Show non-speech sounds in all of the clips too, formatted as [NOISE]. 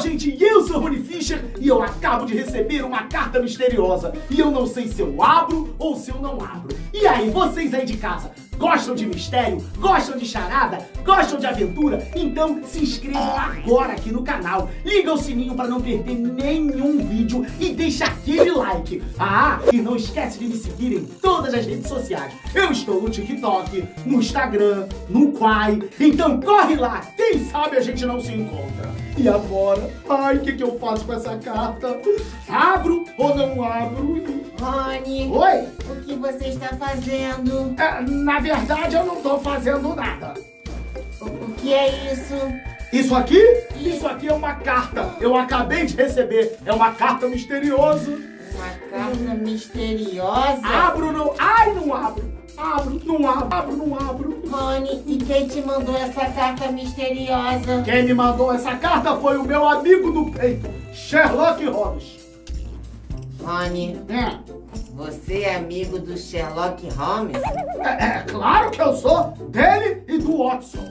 gente, eu sou Rony Fischer e eu acabo de receber uma carta misteriosa. E eu não sei se eu abro ou se eu não abro. E aí, vocês aí de casa, gostam de mistério? Gostam de charada? Gostam de aventura? Então se inscrevam agora aqui no canal. Liga o sininho para não perder nenhum aquele like. Ah, e não esquece de me seguir em todas as redes sociais. Eu estou no TikTok, no Instagram, no Quai. Então corre lá, quem sabe a gente não se encontra. E agora? Ai, o que, que eu faço com essa carta? Abro ou não abro? Rony, Oi? o que você está fazendo? É, na verdade, eu não tô fazendo nada. O, o que é isso? Isso aqui? Isso aqui é uma carta. Eu acabei de receber. É uma carta misteriosa. Uma carta misteriosa? Abro ou não? Ai, não abro. Abro, não abro, abro, não abro. Rony, e quem te mandou essa carta misteriosa? Quem me mandou essa carta foi o meu amigo do peito, Sherlock Holmes. Rony, É, você é amigo do Sherlock Holmes? é, é claro que eu sou dele e do Watson.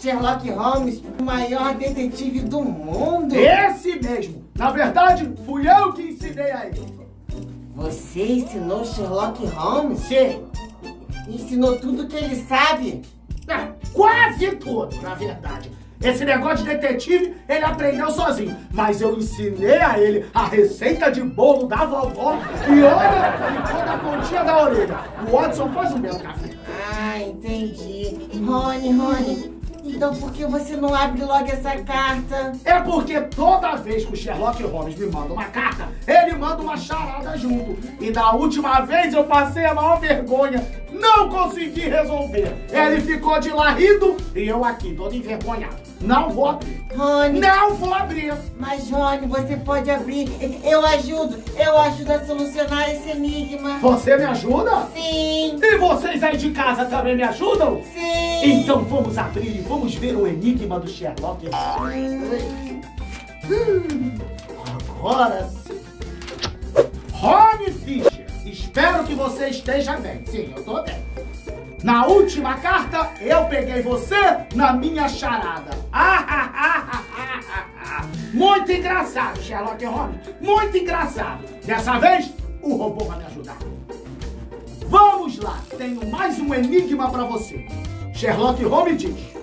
Sherlock Holmes, o maior detetive do mundo? Esse mesmo. Na verdade, fui eu que ensinei a ele. Você ensinou Sherlock Holmes? Sim. Ensinou tudo que ele sabe? É, quase tudo, na verdade. Esse negócio de detetive, ele aprendeu sozinho. Mas eu ensinei a ele a receita de bolo da vovó. E olha, ficou da pontinha da orelha. O Watson faz o mesmo café. Ah, entendi. Rony, Rony, então por que você não abre logo essa carta? É porque toda vez que o Sherlock Holmes me manda uma carta, ele manda uma charada junto. E da última vez eu passei a maior vergonha. Não consegui resolver. Ele ficou de lá rindo e eu aqui, todo envergonhado. Não vou abrir. Rony, Não vou abrir. mas Rony, você pode abrir. Eu ajudo, eu ajudo a solucionar esse enigma. Você me ajuda? Sim, E vocês aí de casa também me ajudam? sim. Então vamos abrir e vamos ver o enigma do Sherlock Holmes. Agora sim. Rony Fischer, espero que você esteja bem. Sim, eu tô bem. Na última carta, eu peguei você na minha charada. Ah, ah, ah, ah. Muito engraçado, Sherlock Holmes. Muito engraçado. Dessa vez, o robô vai me ajudar. Vamos lá, tenho mais um enigma para você. Sherlock Holmes diz: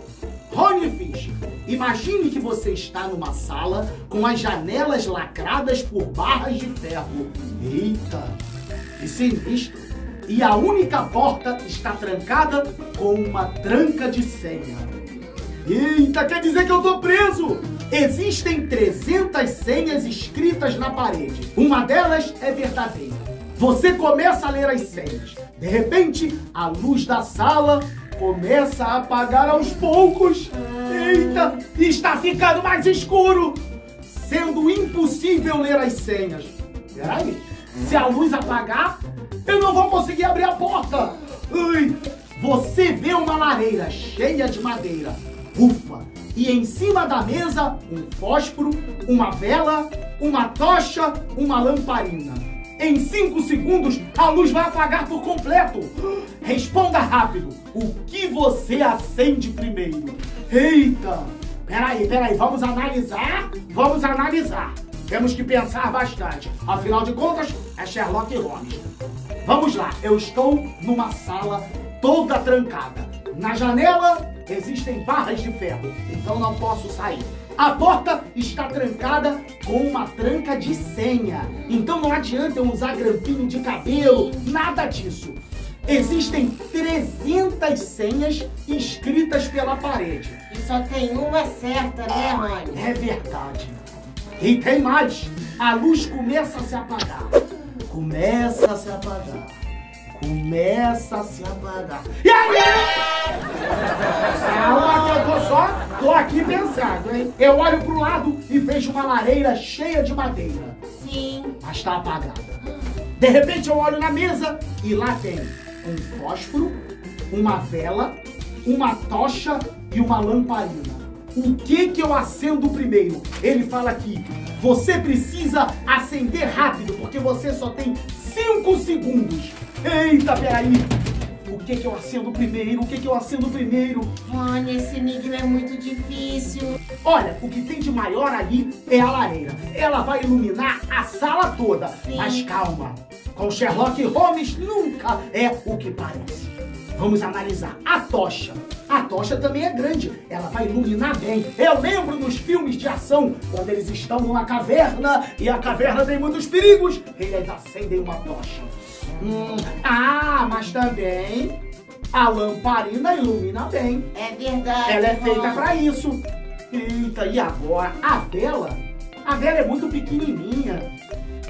Rony Fischer, imagine que você está numa sala com as janelas lacradas por barras de ferro. Eita, que sinistro! E a única porta está trancada com uma tranca de senha. Eita, quer dizer que eu tô preso! Existem 300 senhas escritas na parede. Uma delas é verdadeira. Você começa a ler as senhas. De repente, a luz da sala começa a apagar aos poucos. Eita, está ficando mais escuro, sendo impossível ler as senhas. Peraí, se a luz apagar, eu não vou conseguir abrir a porta. Você vê uma lareira cheia de madeira. Ufa! E em cima da mesa, um fósforo, uma vela, uma tocha, uma lamparina. Em cinco segundos, a luz vai apagar por completo. Responda rápido. O que você acende primeiro? Eita! Peraí, peraí, vamos analisar? Vamos analisar. Temos que pensar bastante. Afinal de contas, é Sherlock Holmes. Vamos lá, eu estou numa sala toda trancada. Na janela existem barras de ferro, então não posso sair. A porta está trancada com uma tranca de senha, então não adianta eu usar grampinho de cabelo, nada disso. Existem 300 senhas escritas pela parede. E só tem uma certa, né, Rony? É verdade. E tem mais. A luz começa a se apagar. Começa a se apagar. Começa a se apagar. E aí? Calma que eu tô só, tô aqui pensando, hein? Eu olho pro lado e vejo uma lareira cheia de madeira. Sim. Mas tá apagada. De repente eu olho na mesa e lá tem um fósforo, uma vela, uma tocha e uma lamparina. O que que eu acendo primeiro? Ele fala aqui, você precisa acender rápido, porque você só tem 5 segundos. Eita, peraí. O que, que eu acendo primeiro? O que, que eu acendo primeiro? Rony, esse enigma é muito difícil. Olha, o que tem de maior ali é a lareira. Ela vai iluminar a sala toda. Sim. Mas calma, com Sherlock Holmes nunca é o que parece. Vamos analisar a tocha. A tocha também é grande, ela vai iluminar bem. Eu lembro nos filmes de ação, quando eles estão numa caverna e a caverna tem muitos perigos, eles acendem uma tocha. Hum, ah, mas também a lamparina ilumina bem. É verdade. Ela é feita pra isso. Eita, e agora? A vela? A vela é muito pequenininha.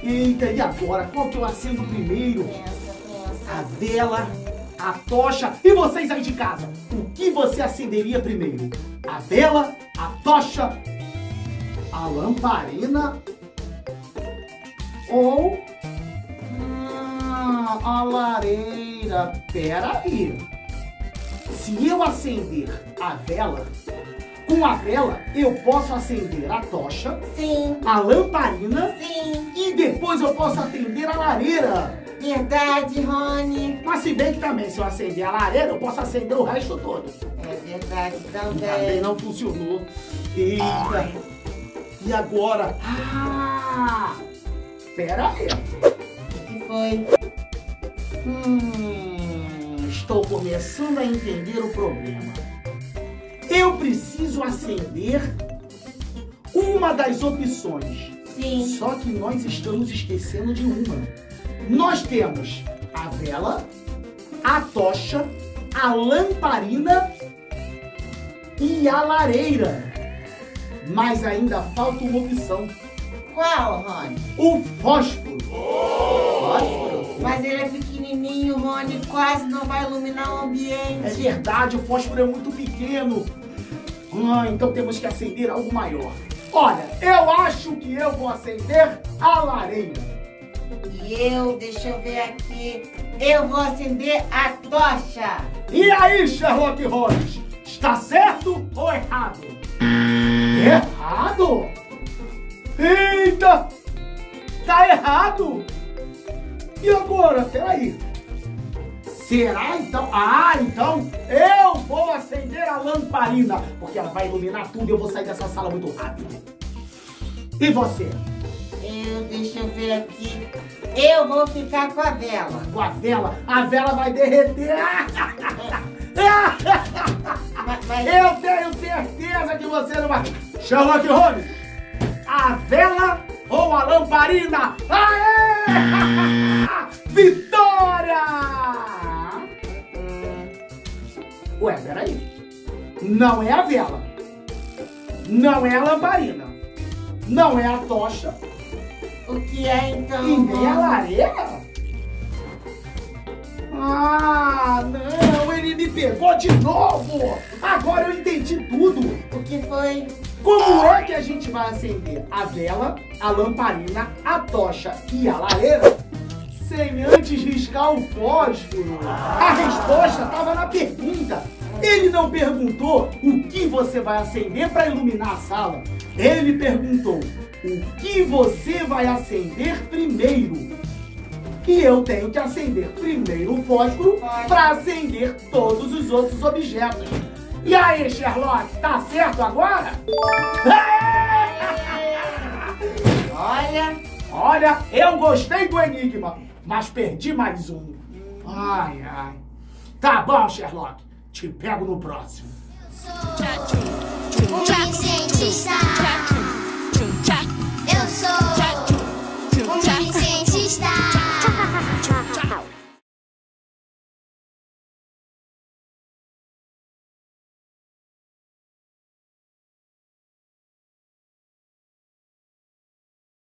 Eita, e agora? Qual que eu acendo primeiro? A vela, a tocha. E vocês aí de casa? O que você acenderia primeiro? A vela, a tocha, a lamparina ou ah, a lareira? Pera aí. Se eu acender a vela, com a vela eu posso acender a tocha, Sim, a lamparina sim. e depois eu posso acender a lareira. Verdade, Rony. Mas se bem que também, se eu acender a lareira, eu posso acender o resto todo. É verdade Também também. não funcionou. Eita. E agora? Ah! Pera aí. O que foi? Hum, estou começando a entender o problema. Eu preciso acender uma das opções. Sim. Só que nós estamos esquecendo de uma. Nós temos a vela, a tocha, a lamparina e a lareira. Mas ainda falta uma opção: Qual, Rony? o fósforo. Fósforo? Mas ele é pequenininho, Rony, quase não vai iluminar o É ambiente. verdade, o fósforo é muito pequeno. Ah, então temos que acender algo maior. Olha, eu acho que eu vou acender a lareira. E eu, deixa eu ver aqui, eu vou acender a tocha. E aí, Sherlock Holmes? Está certo ou errado? Errado? Eita! Tá errado! E agora? Peraí. Será então? Ah, então eu vou acender a lamparina, porque ela vai iluminar tudo e eu vou sair dessa sala muito rápido. E você? Eu, deixa eu ver aqui, eu vou ficar com a vela. Com a vela, a vela vai derreter. Mas, mas- [LAUGHS] Eu tenho certeza que você não vai. Sherlock Holmes, a vela ou a lamparina? Aê! [LAUGHS] Vitória! Ué, peraí. Não é a vela. Não é a lamparina. Não é a tocha. O que é então? E nem a lareira? Ah, não, ele me pegou de novo! Agora eu entendi tudo! O que foi? Como é que a gente vai acender a vela, a lamparina, a tocha e a lareira sem antes riscar o fósforo? A resposta estava na pergunta. Ele não perguntou o que você vai acender para iluminar a sala. Ele perguntou o que você vai acender primeiro. E eu tenho que acender primeiro o fósforo para acender todos os outros objetos. E aí, Sherlock, tá certo agora? Olha, Olha, eu gostei do enigma, mas perdi mais um. Ai, ai. Tá bom, Sherlock. Te pego no próximo. Um cientista